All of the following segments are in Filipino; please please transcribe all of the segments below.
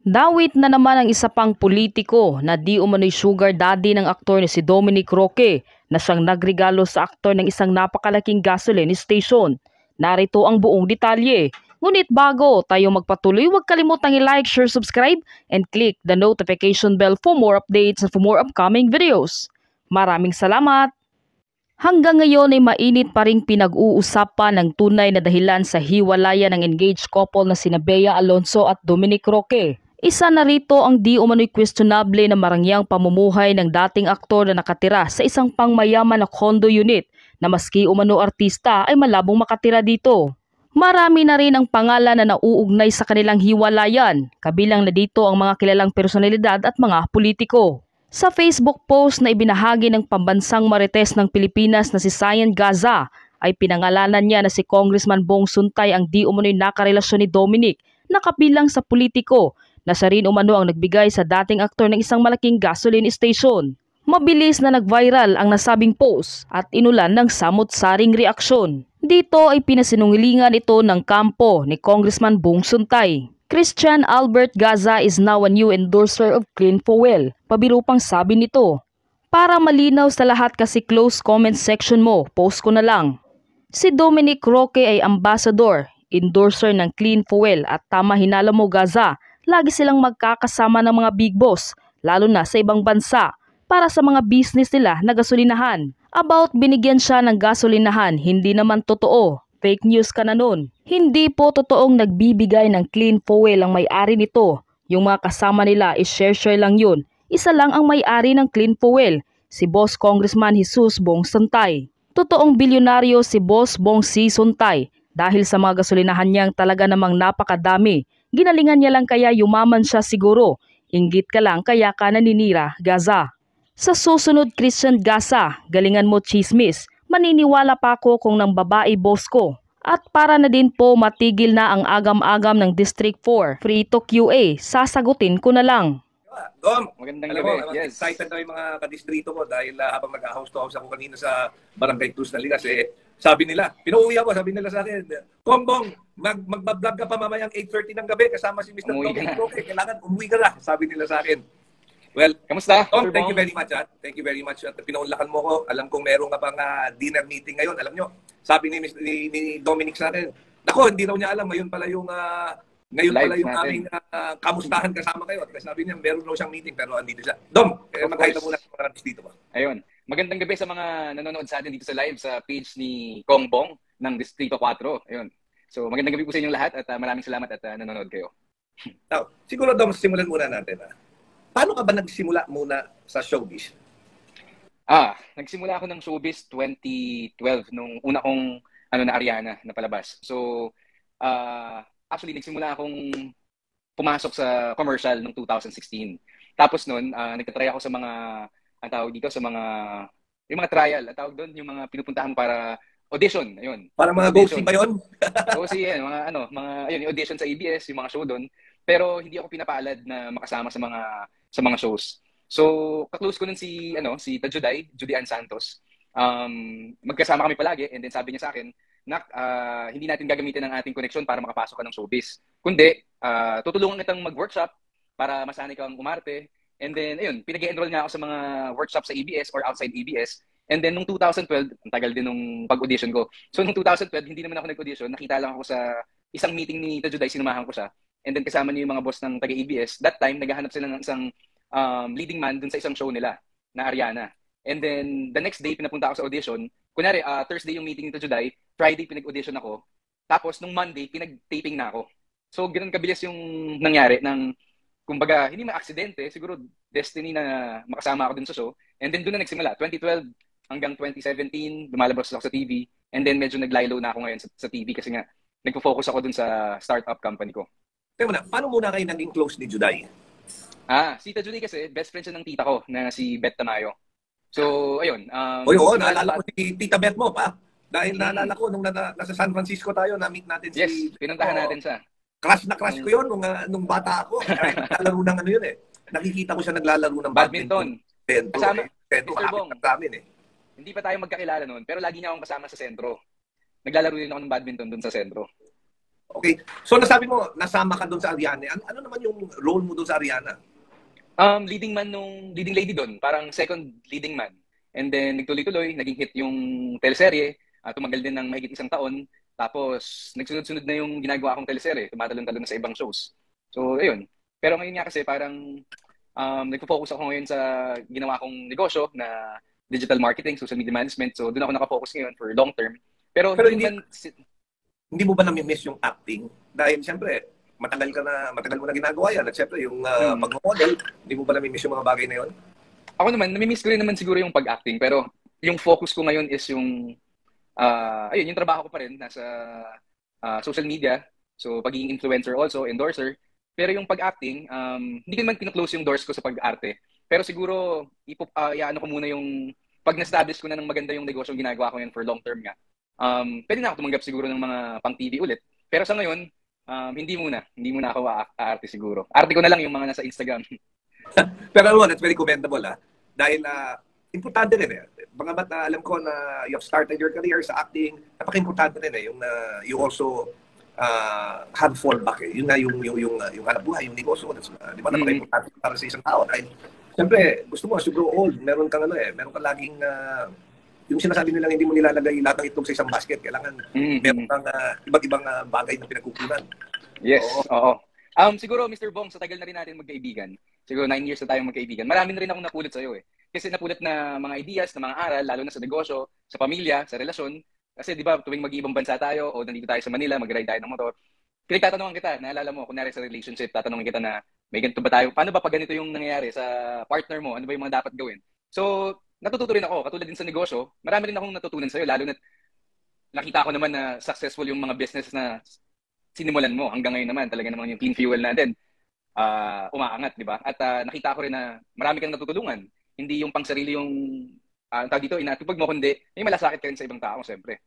Dawit na naman ang isa pang politiko na di umano'y sugar daddy ng aktor ni si Dominic Roque na siyang nagregalo sa aktor ng isang napakalaking gasoline station. Narito ang buong detalye. Ngunit bago tayo magpatuloy, huwag kalimutang i-like, share, subscribe, and click the notification bell for more updates and for more upcoming videos. Maraming salamat! Hanggang ngayon ay mainit pa ring pinag-uusapan ng tunay na dahilan sa hiwalayan ng engaged couple na sina Bea Alonso at Dominic Roque. Isa na rito ang di umano'y questionable na marangyang pamumuhay ng dating aktor na nakatira sa isang pangmayaman na condo unit na maski umano artista ay malabong makatira dito. Marami na rin ang pangalan na nauugnay sa kanilang hiwalayan, kabilang na dito ang mga kilalang personalidad at mga politiko. Sa Facebook post na ibinahagi ng pambansang marites ng Pilipinas na si Cyan Gaza, ay pinangalanan niya na si Congressman Bong Suntay ang di umano'y nakarelasyon ni Dominic na kabilang sa politiko na siya rin umano ang nagbigay sa dating aktor ng isang malaking gasoline station. Mabilis na nag-viral ang nasabing post at inulan ng samot-saring reaksyon. Dito ay pinasinungilingan ito ng kampo ni Congressman Bong Suntay. Christian Albert Gaza is now a new endorser of Clean Fuel. Pabiro pang sabi nito. Para malinaw sa lahat kasi close comment section mo, post ko na lang. Si Dominic Roque ay ambassador, endorser ng Clean Fuel at tama hinala mo Gaza lagi silang magkakasama ng mga big boss, lalo na sa ibang bansa, para sa mga business nila na gasolinahan. About binigyan siya ng gasolinahan, hindi naman totoo. Fake news ka na nun. Hindi po totoong nagbibigay ng clean fuel ang may-ari nito. Yung mga kasama nila is share-share lang yun. Isa lang ang may-ari ng clean fuel, si Boss Congressman Jesus Bong Santay. Totoong bilyonaryo si Boss Bong C. Suntay dahil sa mga gasolinahan niyang talaga namang napakadami Ginalingan niya lang kaya yumaman siya siguro. Inggit ka lang kaya ka naninira, Gaza. Sa susunod Christian Gaza, galingan mo chismis. Maniniwala pa ako kung ng babae boss ko. At para na din po matigil na ang agam-agam ng District 4, free to QA, sasagutin ko na lang. Dom, Magandang alam gabi. mo, Yes. excited na yung mga kadistrito ko dahil uh, habang nag-house to house ako kanina sa Barangay Cruz na Ligas, eh, sabi nila, pinauwi ako, sabi nila sa akin, Kombong, mag magbablog ka pa mamayang 8.30 ng gabi kasama si Mr. Na. Roque. Kailangan umuwi ka na, sabi nila sa akin. Well, Kamusta? Tom, thank you very much. At thank you very much. At pinaunlakan mo ko. Alam kong meron ka pang ah, dinner meeting ngayon. Alam nyo, sabi ni, Mr. ni, ni Dominic sa akin, Nako, hindi raw niya alam. Ngayon pala yung ah, ngayon Live pala yung natin. aming ah, kamustahan kasama kayo. At sabi niya, meron raw siyang meeting pero andito siya. Dom, eh, mag-hi muna sa mga dito ba? Ayun. Magandang gabi sa mga nanonood sa atin dito sa live sa page ni Kong Bong ng Distrito 4. Ayun. So magandang gabi po sa inyong lahat at ah, maraming salamat at ah, nanonood kayo. Now, siguro Dom, simulan muna natin. Ah. Paano ka ba nagsimula muna sa showbiz? Ah, nagsimula ako ng showbiz 2012 nung una kong ano na Ariana na palabas. So ah actually nagsimula akong pumasok sa commercial noong 2016. Tapos noon, ah, nagtatry ako sa mga ang tawag dito sa mga yung mga trial, ang tawag doon, yung mga pinupuntahan para audition, ayun. Para mga Audition. ba yun? So si yan, mga ano, mga ayun, yung audition sa ABS, yung mga show doon. Pero hindi ako pinapaalad na makasama sa mga sa mga shows. So, kaklose ko nun si ano, si Tajuday, Judian Santos. Um, magkasama kami palagi and then sabi niya sa akin, Nak, ah, hindi natin gagamitin ang ating connection para makapasok ka ng showbiz. Kundi, ah, tutulungan kitang mag-workshop para masanay kang umarte. And then, ayun, pinag-enroll nga ako sa mga workshop sa ABS or outside ABS. And then, nung 2012, ang tagal din nung pag-audition ko. So, nung 2012, hindi naman ako nag-audition. Nakita lang ako sa isang meeting ni Tajuday, sinumahan ko siya. And then, kasama niyo yung mga boss ng taga-ABS. That time, naghahanap sila ng isang um, leading man dun sa isang show nila na Ariana. And then, the next day, pinapunta ako sa audition. Kunyari, ah, Thursday yung meeting ni Tajuday. Friday, pinag-audition ako. Tapos, nung Monday, pinag-taping na ako. So, ganun kabilis yung nangyari ng, kumbaga, hindi man aksidente, siguro destiny na makasama ako dun sa show. And then, doon na nagsimula. 2012 hanggang 2017, lumalabas ako sa TV. And then, medyo naglaylo na ako ngayon sa, sa TV kasi nga, nagpo-focus ako dun sa startup company ko. Teka muna, paano muna kayo naging close ni Juday? Ah, si Tita Judy kasi, best friend siya ng tita ko na si Beth Tamayo. So, ayun. Um, O yun, naalala ko si Tita Beth mo pa. Dahil Mm. naalala ko nung na, nasa San Francisco tayo, na-meet natin Yes, si... pinuntahan Oo. natin siya. Crush na crush ko yun nung, ah, nung bata ako. Ay, naglalaro ng ano yun eh. Nakikita ko siya naglalaro ng Badminton. Sentro Kasama- eh. Sentro, Mr. Bong. amin eh. Hindi pa tayo magkakilala noon, pero lagi niya akong kasama sa sentro. Naglalaro din ako ng badminton dun sa sentro. Okay. So nasabi mo, nasama ka doon sa Ariana. Ano, ano naman yung role mo doon sa Ariana? Um, leading man nung leading lady doon, parang second leading man. And then nagtuloy-tuloy, naging hit yung teleserye, uh, tumagal din ng mahigit isang taon. Tapos nagsunod-sunod na yung ginagawa kong teleserye, tumatalon-talon na sa ibang shows. So, ayun. Pero ngayon nga kasi parang um, nagpo-focus ako ngayon sa ginawa kong negosyo na digital marketing, social media management. So, doon ako nakafocus ngayon for long term. Pero, Pero hindi, hindi- man, Hindi mo ba nami-miss yung acting? Dahil siyempre, matagal ka na, matagal mo na ginagawa yan. At siyempre, yung uh, Hmm. pag-model, hindi mo ba nami-miss yung mga bagay na yun? ako naman, namimiss ko rin naman siguro yung pag-acting. Pero yung focus ko ngayon is yung, ah ayun, yung trabaho ko pa rin, nasa ah, social media. So, pagiging influencer also, endorser. Pero yung pag-acting, um, hindi ko naman kino-close yung doors ko sa pag-arte. Pero siguro, ipo, uh, ko muna yung, pag na-establish ko na ng maganda yung negosyo ginagawa ko yan for long term nga, um, pwede na ako tumanggap siguro ng mga pang-TV ulit. Pero sa ngayon, um, hindi muna. Hindi muna ako aarte siguro. Arte ko na lang yung mga nasa Instagram. Pero ano, that's very commendable ah. Dahil ah, importante rin eh. Mga ba't na alam ko na you have started your career sa acting, napaka-importante rin eh. Yung na you also uh, have fallback eh. Yun na yung, yung, yung, yung, yung hanap buhay, yung negosyo. That's, uh, di ba napaka-importante para sa isang tao. Dahil Siyempre, gusto mo, as you grow old, meron kang ano eh, meron kang laging, ah, yung sinasabi nilang hindi mo nilalagay lahat ng itlog sa isang basket. Kailangan Mm, meron kang ah, iba't ibang ah, bagay na pinagkukunan. Yes, Oo. oo. Um, siguro, Mr. Bong, sa tagal na rin natin magkaibigan, siguro nine years na tayong magkaibigan, marami na rin akong napulot sa'yo eh. Kasi napulot na mga ideas, na mga aral, lalo na sa negosyo, sa pamilya, sa relasyon. Kasi di ba, tuwing mag-ibang bansa tayo o nandito tayo sa Manila, mag-ride tayo ng motor, pinagtatanungan kita, naalala mo, kunwari sa relationship, tatanungin kita na, may ganito ba tayo? Paano ba pag ganito yung nangyayari sa partner mo? Ano ba yung mga dapat gawin? So, natututo rin ako. Katulad din sa negosyo, marami rin akong natutunan sa'yo, lalo na nakita ko naman na successful yung mga business na sinimulan mo hanggang ngayon naman talaga naman yung clean fuel natin ah umaangat, di ba? At ah, nakita ko rin na marami kang natutulungan. Hindi yung pang sarili yung uh, tawag dito, inatupag mo, kundi may malasakit ka rin sa ibang tao, siyempre.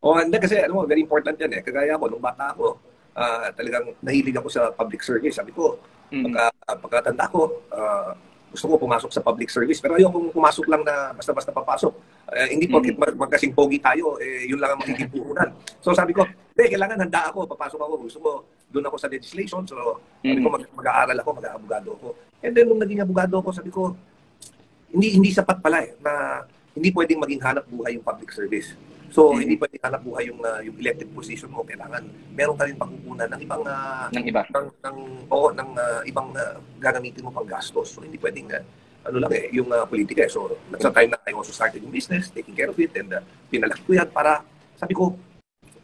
O, hindi kasi, ano mo, very important yan eh. Kagaya ko, nung bata ako, ah, talagang nahilig ako sa public service. Sabi ko, Mm. pagka, pagkatanda ko, ah, gusto ko pumasok sa public service. Pero ayoko pumasok lang na basta-basta papasok. Eh, hindi porkit mag, magkasing pogi tayo, eh, yun lang ang magiging puhunan. So sabi ko, hindi, kailangan handa ako, papasok ako. Gusto ko, doon ako sa legislation. So sabi ko, mag, mag-aaral ako, mag-aabogado ako. And then nung naging abogado ako, sabi ko, hindi hindi sapat pala eh, na hindi pwedeng maging hanap buhay yung public service. So, Mhm. hindi pwedeng hanap buhay yung, ah, yung elected position mo. Kailangan meron ka rin pagkukunan ng ibang ah, Ng iba. ng ng oo ng ah, ibang ah, gagamitin mo pang gastos. So hindi pwedeng ah, ano lang eh yung ah, politika. eh. So at sa time na I also started yung business, taking care of it and uh, pinalaki ko yan para sabi ko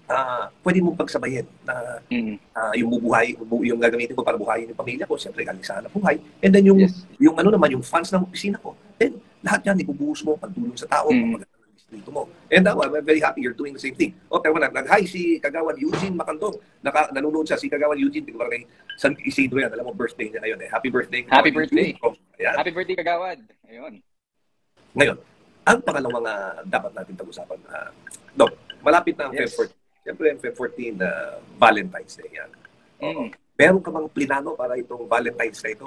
ah pwede mong pagsabayin na Mm. ah, yung bubuhay bu- yung gagamitin ko para buhayin yung pamilya ko, siyempre galing sa hanap buhay. And then yung Yes. yung ano naman yung funds ng opisina ko. Then lahat yan ibubuhos mo pantulong sa tao, Mm. mm. distrito mo. And now, I'm very happy you're doing the same thing. O, pero nag- nag-hi si Kagawan Eugene Macandong. Naka, nanonood siya si Kagawan Eugene. Hindi ko parang San Isidro yan. Alam mo, birthday niya ngayon eh. Happy birthday. Happy Kagawan birthday. Eugene. Ayan. Happy birthday, Kagawad. Ayun. Ngayon, ang pangalawang uh, dapat natin pag-usapan. Uh, Dok, malapit na ang Yes. Feb 14. Siyempre, ang Feb 14, uh, Valentine's Day yan. Oo. Mm. Meron ka bang plinano para itong Valentine's Day ito?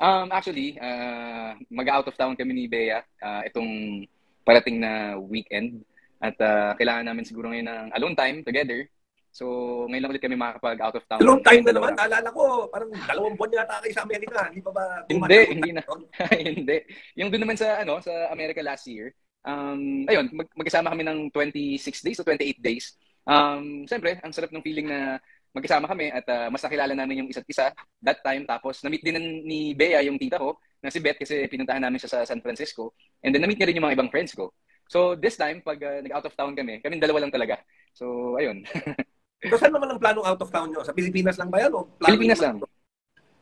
Um, actually, uh, mag-out of town kami ni Bea uh, itong parating na weekend. At uh, kailangan namin siguro ngayon ng alone time together. So, ngayon lang ulit kami makakapag out of town. Long time na naman. Naalala ko, parang dalawang buwan yata kayo sa Amerika. Hindi pa ba? Hindi, hindi na. Hindi. Yung doon naman sa ano sa America last year, um, ayun, mag magkasama kami ng 26 days o 28 days. Um, Siyempre, ang sarap ng feeling na magkasama kami at uh, mas nakilala namin yung isa't isa that time. Tapos, na-meet din ni Bea, yung tita ko, na si Beth kasi pinuntahan namin siya sa San Francisco. And then, na-meet niya rin yung mga ibang friends ko. So, this time, pag uh, nag-out of town kami, kami dalawa lang talaga. So, ayun. So, saan naman ang planong out of town nyo? Sa Pilipinas lang ba yan? O Pilipinas lang.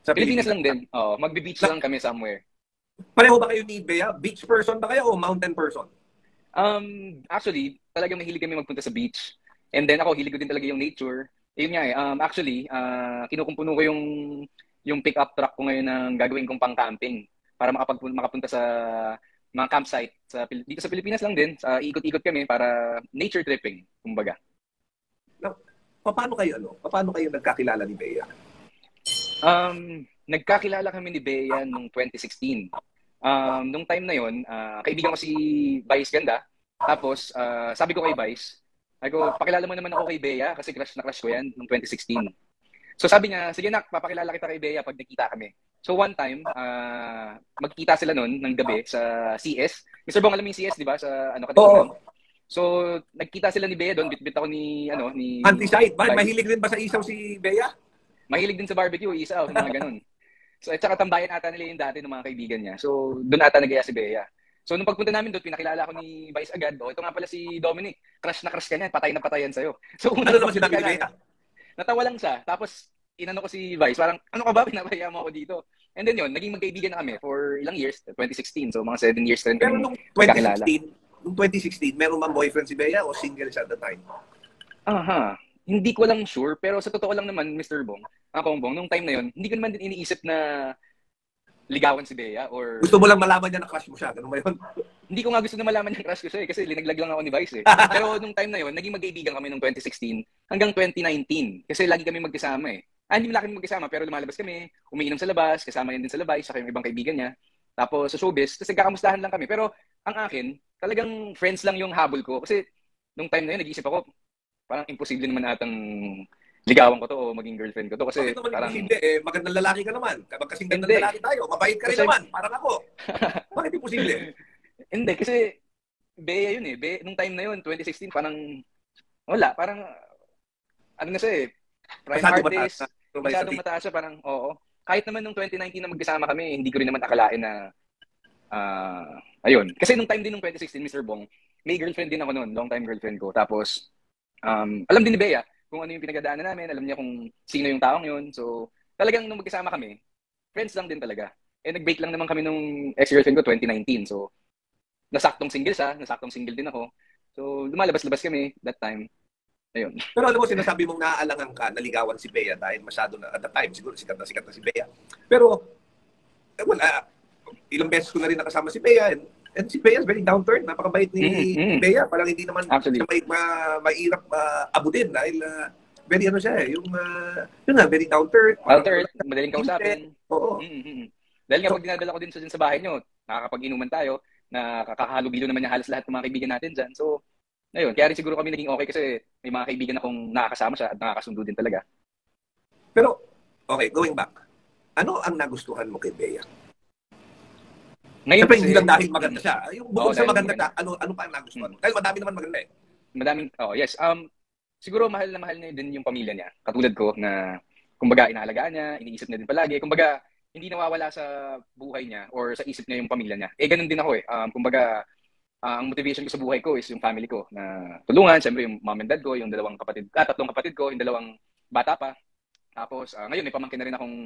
Sa Pilipinas lang din. Oo, magbe-beach lang kami somewhere. Pareho ba kayo ni Bea? Beach person ba kayo o mountain person? Um, actually, talagang mahilig kami magpunta sa beach. And then ako, hilig ko din talaga yung nature. Yun nga eh, um, actually, uh, kinukumpuno ko yung yung pick-up truck ko ngayon ng gagawin kong pang-camping para makapag makapunta sa mga campsite sa dito sa Pilipinas lang din. Sa ikot-ikot kami para nature tripping, kumbaga. Paano kayo ano? Paano kayo nagkakilala ni Bea? Um, nagkakilala kami ni Bea nung 2016. Um, nung time na yon, ah, kaibigan ko si Vice Ganda. Tapos, ah, sabi ko kay Vice, Ay ko, pakilala mo naman ako kay Bea kasi crush na crush ko yan noong 2016. So sabi niya, sige nak, papakilala kita kay Bea pag nakita kami. So one time, uh, magkita sila noon ng gabi sa CS. Mr. Bong, alam mo yung CS, di ba? Sa ano Oo. So, nagkita sila ni Bea doon, bit-bit ako ni ano ni Anti-side. Ba, mahilig rin ba sa isaw si Bea? Mahilig din sa barbecue, isaw, mga ganun. So, at saka tambayan ata nila yung dati ng mga kaibigan niya. So, doon ata nagaya si Bea. So, nung pagpunta namin doon, pinakilala ko ni Vice agad, oh, ito nga pala si Dominic. Crush na crush ka niya, patay na patayan sa'yo. So, Ano naman sinabi ni Bea? Natawa lang siya. Tapos, inano ko si Vice, parang, ano ka ba, pinapaya mo ako dito? And then yun, naging magkaibigan na kami for ilang years, 2016. So, mga 7 years rin Pero nung magkakilala. 2016, nung 2016, meron bang boyfriend si Bea o single siya at the time? Aha. Hindi ko lang sure, pero sa totoo lang naman, Mr. Bong, ako Bong, nung time na yun, hindi ko naman din iniisip na ligawan si Bea or Gusto mo lang malaman niya na crush mo siya. Ganun ba yun? hindi ko nga gusto na malaman yung crush ko siya eh, kasi linaglag lang ako ni Vice eh. Pero nung time na yun, naging magkaibigan kami nung 2016 hanggang 2019 kasi lagi kami magkasama eh. Ah, hindi lagi magkasama pero lumalabas kami, umiinom sa labas, kasama yan din sa labas, saka yung ibang kaibigan niya. Tapos sa showbiz, tapos nagkakamustahan lang kami. Pero ang akin, talagang friends lang yung habol ko kasi nung time na yun, nag-iisip ako, parang imposible naman atang ligawan ko to o maging girlfriend ko to kasi Bakit naman parang imposible? Eh, magandang lalaki ka naman. Kapag kasing gandang Hindi. lalaki tayo, mabait ka rin Kasi- naman. Parang ako. Bakit imposible? Hindi, kasi Bea yun eh. Bea, nung time na yun, 2016, parang wala. Parang, ano na siya eh, prime Masyado mataas artist, may masyadong mataas siya, parang oo. Kahit naman nung 2019 na magkasama kami, hindi ko rin naman akalain na, ah, ayun. Kasi nung time din nung 2016, Mr. Bong, may girlfriend din ako noon, long time girlfriend ko. Tapos, um, alam din ni Bea kung ano yung pinagdaanan namin, alam niya kung sino yung taong yun. So, talagang nung magkasama kami, friends lang din talaga. Eh, nag-bake lang naman kami nung ex-girlfriend ko 2019. So, nasaktong single siya, nasaktong single din ako. So, lumalabas-labas kami that time. Ayun. Pero alam mo, sinasabi mong naaalangan ka, naligawan si Bea dahil masyado na, at the time, siguro sikat na sikat na si Bea. Pero, eh, wala, ilang beses ko na rin nakasama si Bea and, and si Bea is very down-to-earth. Napakabait ni Mm, mm. Bea. Parang hindi naman Actually. siya may, ma, mairap uh, abutin dahil uh, very ano siya eh, yung, uh, yun nga, very down-to-earth. Alter, madaling kausapin. Oo. Mm-hmm. Dahil nga pag dinadala ko din sa, din sa bahay nyo, nakakapag-inuman tayo, nakakahalubilo naman niya halos lahat ng mga kaibigan natin dyan. So, ayun, kaya rin siguro kami naging okay kasi may mga kaibigan akong nakakasama siya at nakakasundo din talaga. Pero, okay, going back. Ano ang nagustuhan mo kay Bea? Ngayon Siyempre, kasi, hindi lang dahil maganda siya. Yung bukod Oo, sa maganda maganda. ka, ano, ano pa ang nagustuhan mo? Dahil madami naman maganda eh. madaming, oh yes, um, siguro mahal na mahal niya din yung pamilya niya. Katulad ko na, kumbaga, inaalagaan niya, iniisip niya din palagi. Kumbaga, hindi nawawala sa buhay niya or sa isip niya yung pamilya niya. Eh, ganun din ako eh. Um, kumbaga, ah, ang motivation ko sa buhay ko is yung family ko na tulungan. Siyempre, yung mom and dad ko, yung dalawang kapatid, ah, tatlong kapatid ko, yung dalawang bata pa. Tapos, ah, ngayon, may pamangkin na rin akong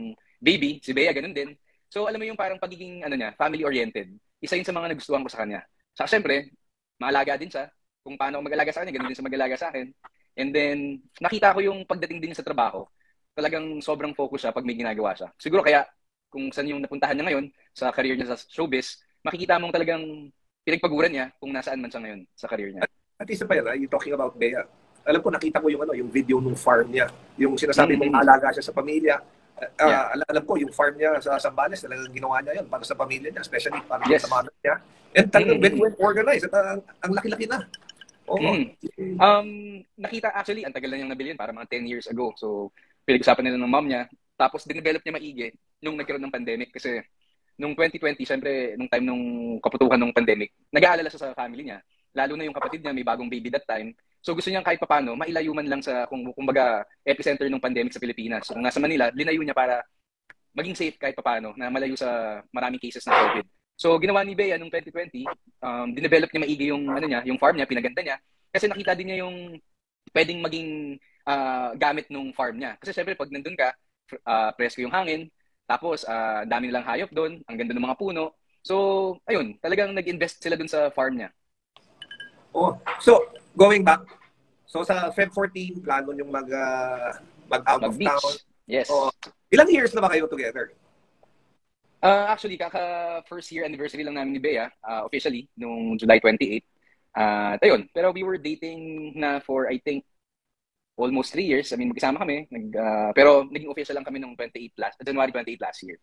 baby, si Bea, ganun din. So, alam mo yung parang pagiging, ano niya, family-oriented. Isa yun sa mga nagustuhan ko sa kanya. Sa siyempre, maalaga din siya. Kung paano ako mag-alaga sa kanya, ganun din siya mag-alaga sa akin. And then, nakita ko yung pagdating din niya sa trabaho. Talagang sobrang focus siya pag may ginagawa siya. Siguro kaya, kung saan yung napuntahan niya ngayon, sa career niya sa showbiz, makikita mong talagang pinagpaguran niya kung nasaan man siya ngayon sa career niya. At isa pa yan, ah, you talking about Bea. Alam ko, nakita ko yung ano, yung video nung farm niya. Yung sinasabi mong Mhm. alaga siya sa pamilya. Ah, Yeah. alam, alam ko, yung farm niya sa Zambales, talagang ginawa niya yun para sa pamilya niya, especially para Yes. sa anak niya. And talagang very well organized. At ang, ang laki-laki na. Oo. Mm. Um, nakita actually, ang tagal na niyang nabili yun, para mga 10 years ago. So, pinag-usapan nila ng mom niya. Tapos, dinevelop niya maigi nung nagkaroon ng pandemic. Kasi, nung 2020, syempre, nung time nung kaputukan ng pandemic, nag-aalala siya sa family niya. Lalo na yung kapatid niya, may bagong baby that time. So, gusto niya kahit papano, mailayo man lang sa, kung, kumbaga, epicenter ng pandemic sa Pilipinas. So, kung nasa Manila, linayo niya para maging safe kahit papano, na malayo sa maraming cases ng COVID. So, ginawa ni Bea nung 2020, um, dinevelop niya maigi yung, ano niya, yung farm niya, pinaganda niya. Kasi nakita din niya yung pwedeng maging ah, gamit nung farm niya. Kasi syempre, pag nandun ka, ah, presko yung hangin, tapos ah, dami nilang hayop doon, ang ganda ng mga puno. So, ayun, talagang nag-invest sila dun sa farm niya. Oh. So, going back, so sa Feb 14, plano yung mag, ah, mag out of Mag-beach. town. Yes. Oo. Ilang years na ba kayo together? Ah, actually, kaka first year anniversary lang namin ni Bea, ah, officially, nung July 28. At ayun, pero we were dating na for, I think, almost three years. I mean, magkasama kami. Nag, ah, pero naging official lang kami nung 28 last, January 28 last year.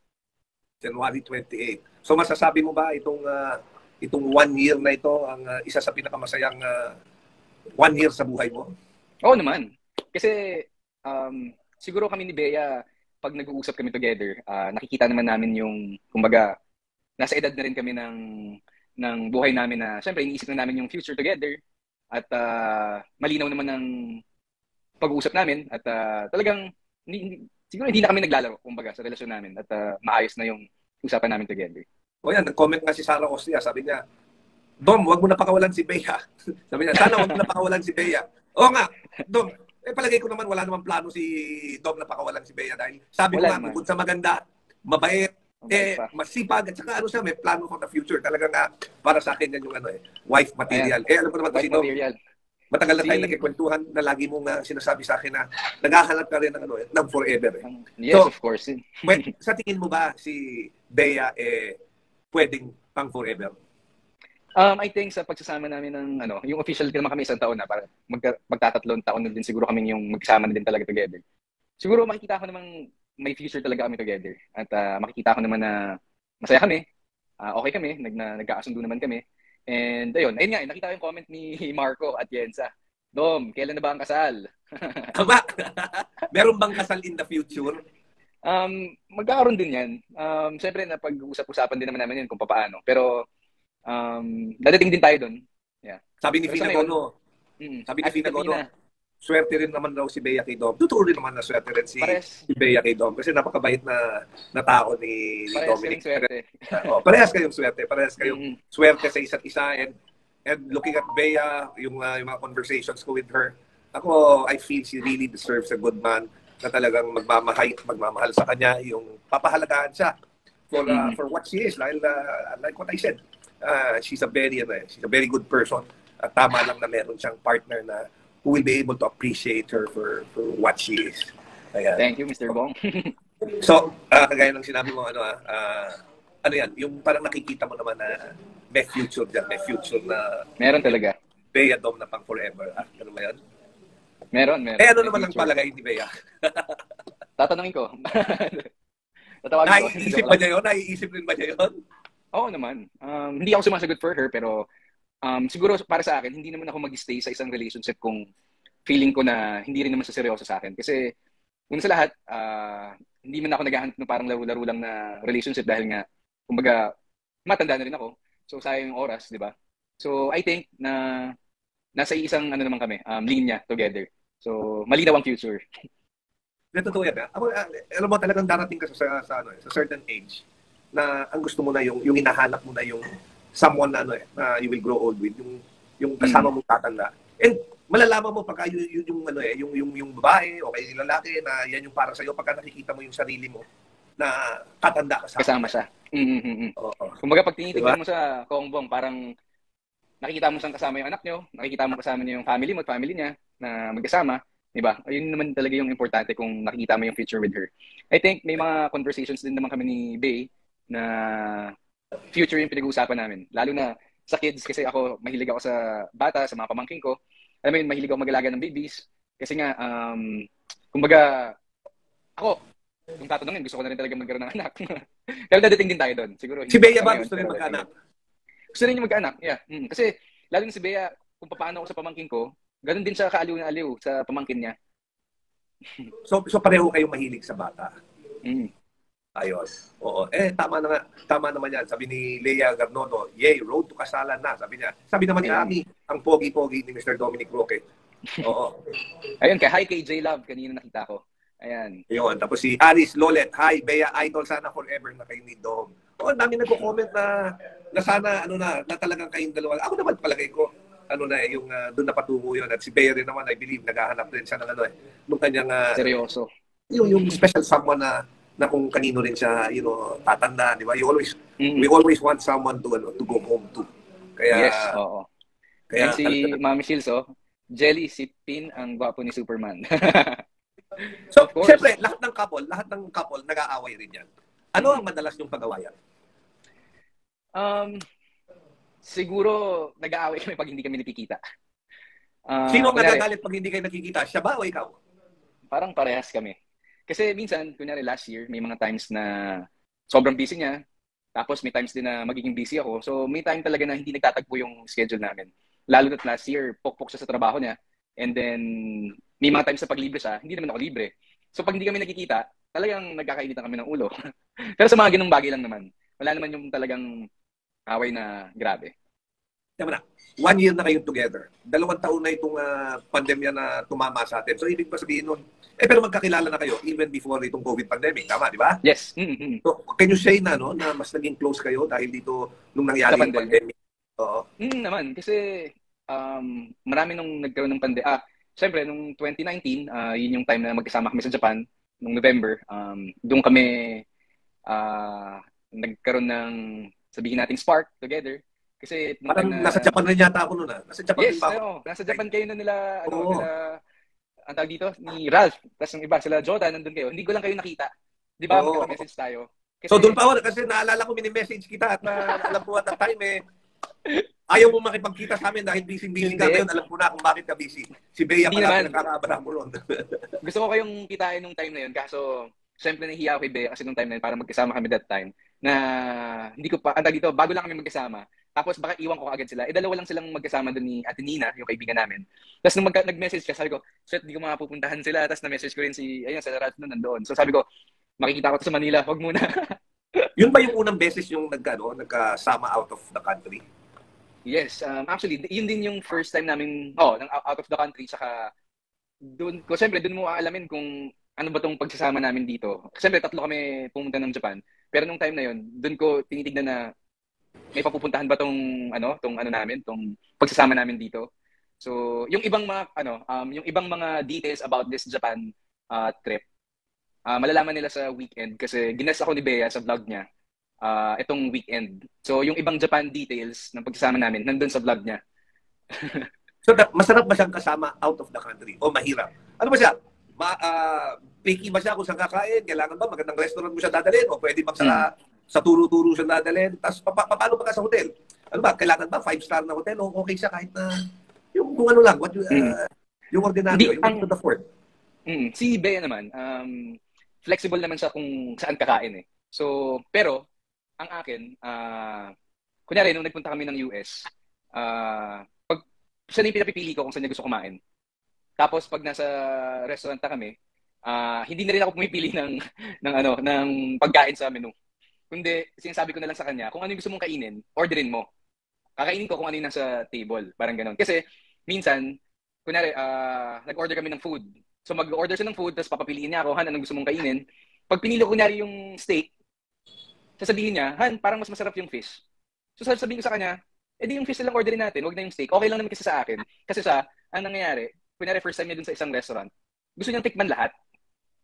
January 28. So masasabi mo ba itong ah, itong one year na ito ang ah, isa sa pinakamasayang ah, one year sa buhay mo? Oo naman. Kasi um, siguro kami ni Bea, pag nag-uusap kami together, ah, nakikita naman namin yung, kumbaga, nasa edad na rin kami ng, ng buhay namin na, syempre, iniisip na namin yung future together. At ah, malinaw naman ng pag-uusap namin. At ah, talagang, hindi, hindi- siguro hindi na kami naglalaro, kumbaga, sa relasyon namin. At ah, maayos na yung usapan namin together. O yan, nag-comment nga si Sarah Ostia, sabi niya, Dom, wag mo na pakawalan si Bea. sabi niya, sana wag mo na pakawalan si Bea. Oo nga, Dom, eh palagay ko naman wala namang plano si Dom na pakawalan si Bea dahil sabi ko Wala nga, naman. bukod sa maganda, mabait, Okay eh, pa. masipag, at saka ano siya, may plano for the future. Talaga nga, para sa akin yan yung ano eh, wife material. Eh, alam ko naman White si Dom, material. matagal na tayo Si- nagkikwentuhan na lagi mong ah, sinasabi sa akin na naghahanap ka rin ng, ano, eh, ng forever. Eh. Yes, So- of course. Pwede- sa tingin mo ba si Bea eh, pwedeng pang forever? Um, I think sa pagsasama namin ng ano, yung official naman kami isang taon na para magka, magtatatlong taon na din siguro kami yung magsama na din talaga together. Siguro makikita ko namang may future talaga kami together at ah, makikita ko naman na masaya kami. ah, okay kami, nag na, nagkakasundo naman kami. And ayun, ayun nga, eh, nakita ko yung comment ni Marco at Yensa. Dom, kailan na ba ang kasal? Tama. Meron bang kasal in the future? Um, magkakaroon din yan. Um, Siyempre, na pag-usap-usapan din naman namin yun kung paano. Pero, um, dadating din tayo doon. Sabi ni Pero Fina Gono, Mm. Sabi ni Fina Gono, swerte rin naman daw si Bea kay Dom. Totoo rin naman na swerte rin si, Pares, si Bea kay Dom. Kasi napakabait na, na tao ni, ni Dominic. swerte. Oh, parehas kayong swerte. Parehas kayong Mm. swerte sa isa't isa. And, and looking at Bea, yung, uh, yung mga conversations ko with her, ako, I feel she really deserves a good man na talagang magmamahal, magmamahal sa kanya, yung papahalagaan siya for uh, Mhm. for what she is. Dahil, uh, like what I said, uh, she's a very, ano, eh, she's a very good person. At tama lang na meron siyang partner na who will be able to appreciate her for for what she is. Ayan. Thank you, Mr. Bong. So, ah, kagaya ng sinabi mo, ano, ah, ah, ano yan, yung parang nakikita mo naman na may future dyan, may future na meron talaga. Bea Dom na pang forever. Ah, ano ba yan? Meron, meron. Eh, ano naman ang palagay ni Bea? Tatanungin ko. Tatawagin ko. Naiisip ba niya yun? Naiisip rin ba niya yun? Oo naman. Um, hindi ako sumasagot for her, pero um, siguro para sa akin, hindi naman ako mag-stay sa isang relationship kung feeling ko na hindi rin naman sa seryoso sa akin. Kasi, una sa lahat, ah, hindi man ako naghahanap ng parang laro-laro lang na relationship dahil nga, kumbaga, matanda na rin ako. So, sayang yung oras, di ba? So, I think na nasa isang ano naman kami, um, linya together. So, malinaw ang future. Hindi, totoo yan. Ako, ah, alam mo, talagang darating ka sa, sa, ano, sa certain age na ang gusto mo na yung, yung hinahanap mo na yung someone na, ano, eh, na you will grow old with, yung, yung kasama mong tatanda. And malalaman mo pagka yun, yun yung, ano, eh, yung, yung, yung babae o kay lalaki na yan yung para sa'yo pagka nakikita mo yung sarili mo na tatanda ka sa Kasama siya. Mm-hmm. Oo. Kumbaga pag tinitignan Diba? mo sa Kongbong, parang nakikita mo siyang kasama yung anak nyo, nakikita mo kasama niyo yung family mo at family niya na magkasama, di ba? Ayun naman talaga yung importante kung nakikita mo yung future with her. I think may mga conversations din naman kami ni Bay na future yung pinag-uusapan namin. Lalo na sa kids kasi ako, mahilig ako sa bata, sa mga pamangking ko. Alam mo yun, mahilig ako mag-alaga ng babies. Kasi nga, um, kumbaga, ako, kung tatanungin, gusto ko na rin talaga magkaroon ng anak. Pero dadating din tayo doon. Siguro. Si Bea ba gusto rin mag-anak? gusto rin niya mag-anak. Yeah. Mm. Kasi lalo na si Bea, kung paano ako sa pamangkin ko, ganun din siya kaaliw na aliw sa pamangkin niya. So, so pareho kayong mahilig sa bata. Mm. Ayun. Oo. Eh, tama na nga. Tama naman yan. Sabi ni Lea Garnono, yay, road to kasalan na. Sabi niya. Sabi naman ni. Ami, ang pogi-pogi ni Mr. Dominic Roque. Oo. Ayun, kay hi kay J Love, kanina nakita ko. Ayan. Yun. Tapos si Alice Lolet, hi, Bea Idol, sana forever na kayo ni Dom. Oo, ang dami nagko-comment na, na sana, ano na, na talagang kayong dalawa. Ako naman palagay ko, ano na eh, yung uh, doon na patungo yun. At si Bea rin naman, I believe, naghahanap rin siya ng ano eh, nung kanyang, ah, Seryoso. yung, yung special someone na, na kung kanino rin siya, you know, tatanda, di ba? You always, Mm. we always want someone to, ano, to go home to. Kaya, yes, oo. kaya, And si Mami Shields, oh, Jelly, si Pin, ang gwapo ni Superman. so, syempre, lahat ng couple, lahat ng couple, nag-aaway rin yan. Ano ang madalas yung pag-awayan? um, siguro, nag-aaway kami pag hindi kami nakikita. Ah, Sino ang nagagalit pag hindi kayo nakikita? Siya ba o ikaw? parang parehas kami. Kasi minsan, kunyari last year, may mga times na sobrang busy niya. Tapos may times din na magiging busy ako. So may time talaga na hindi nagtatagpo yung schedule namin. lalo na last year, pokpok siya sa trabaho niya. And then, may mga times sa paglibre siya, hindi naman ako libre. So pag hindi kami nakikita, talagang nagkakainitan kami ng ulo. Pero sa mga ganung bagay lang naman, wala naman yung talagang away na grabe. Tama na. One year na kayong together. Dalawang taon na itong ah, pandemya na tumama sa atin. So, ibig pa sabihin nun, eh, pero magkakilala na kayo even before itong COVID pandemic. Tama, di ba? Yes. Mm-hmm. So, can you say na, no, na mas naging close kayo dahil dito nung nangyari yung pandemic. pandemic? Oo. Mm, naman, kasi um, marami nung nagkaroon ng pande. Ah, syempre, nung 2019, ah, yun yung time na magkasama kami sa Japan, nung November. Um, doon kami ah, nagkaroon ng, sabihin nating spark together. Kasi Parang na- nasa Japan rin yata ako noon. Ah. Nasa Japan Yes, din ba ako? oo. nasa Japan kayo na nila, ano, Oo. nila, ang tawag dito, ni Ralph. Tapos yung iba, sila Jordan, nandun kayo. Hindi ko lang kayo nakita. Di ba? Oo. Magkaka-message tayo. Kasi, So doon pa ako kasi naalala ko mini-message kita at na, alam ko at that time eh ayaw mo makipagkita sa amin dahil busy-busy ka ngayon. Alam ko na kung bakit ka busy. Si Bea Hindi pala naman. pinagkakaabala mo ron. gusto ko kayong kitain nung time na yun. Kaso, syempre nahihiya ako kay Bea kasi nung time na yun, para magkasama kami that time, na hindi ko pa, ang dito, bago lang kami magkasama. Tapos baka iwan ko agad sila. Eh, dalawa lang silang magkasama doon ni Ate Nina, yung kaibigan namin. Tapos nung magka- nag-message ka, sabi ko, shit, di ko makapupuntahan sila. Tapos na-message ko rin si, ayun, sa Ralph na nandoon. So sabi ko, makikita ko to sa Manila, wag muna. Yun ba yung unang beses yung nagkano, nagkasama out of the country? yes, um, actually, yun din yung first time namin, oh, ng out of the country, saka doon, ko siyempre, doon mo aalamin kung ano ba tong pagsasama namin dito. Siyempre, tatlo kami pumunta ng Japan. Pero nung time na yun, doon ko tinitignan na may papupuntahan ba tong ano, tong ano namin, tong pagsasama namin dito. So, yung ibang mga ano, um, yung ibang mga details about this Japan uh, trip, ah, malalaman nila sa weekend kasi ginas ako ni Bea sa vlog niya ah, itong weekend. So, yung ibang Japan details ng pagsasama namin nandun sa vlog niya. So masarap ba siyang kasama out of the country? O mahirap? Ano ba siya? Ma, ah, picky ba siya kung saan kakain? Kailangan ba magandang restaurant mo siya dadalhin? O pwede bang sa, sa turo-turo siya dadalhin? Tapos pa, pa, paano ba ka sa hotel? Ano ba? Kailangan ba five star na hotel? O okay siya kahit na yung kung ano lang, what you, ah, yung ordinaryo, yung ang- to the fort. Mm, si Bea naman, um, flexible naman siya kung saan kakain eh. So, pero, ang akin, ah, kunyari, nung nagpunta kami ng US, ah, pag, siya na yung pinapipili ko kung saan niya gusto kumain. Tapos, pag nasa restaurant na kami, ah, hindi na rin ako pumipili ng, ng, ano, ng pagkain sa menu. Kundi, sinasabi ko na lang sa kanya, kung ano yung gusto mong kainin, orderin mo. Kakainin ko kung ano yung nasa table. Parang ganon. Kasi, minsan, kunyari, ah, nag-order kami ng food. So mag-order siya ng food, tapos papapiliin niya ako, Han, anong gusto mong kainin? Pag pinili ko kunyari yung steak, sasabihin niya, Han, parang mas masarap yung fish. So sasabihin ko sa kanya, edi yung fish na lang orderin natin, wag na yung steak. Okay lang naman kasi sa akin. Kasi sa, ang nangyayari, kunyari first time niya dun sa isang restaurant, gusto niyang tikman lahat.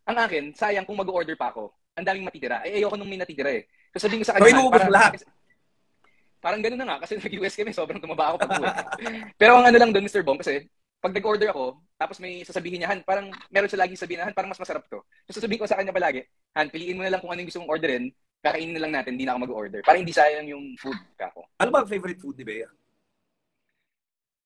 Ang akin, sayang kung mag-order pa ako, ang daming matitira. Eh, ayoko nung may natitira eh. So sabihin ko sa So, kanya, inuubos mo lahat? Parang ganun na nga, kasi nag-US kami, sobrang tumaba ako pag uwi. Pero ang ano lang doon, Mr. Bong, kasi pag nag-order ako, tapos may sasabihin niya, Han, parang meron siya lagi sabihin na, Han, parang mas masarap to. So sasabihin ko sa kanya palagi, Han, piliin mo na lang kung ano yung gusto mong orderin, kakainin na lang natin, hindi na ako mag-order. Para hindi sayang yung food kako. Ano ba ang favorite food ni Bea?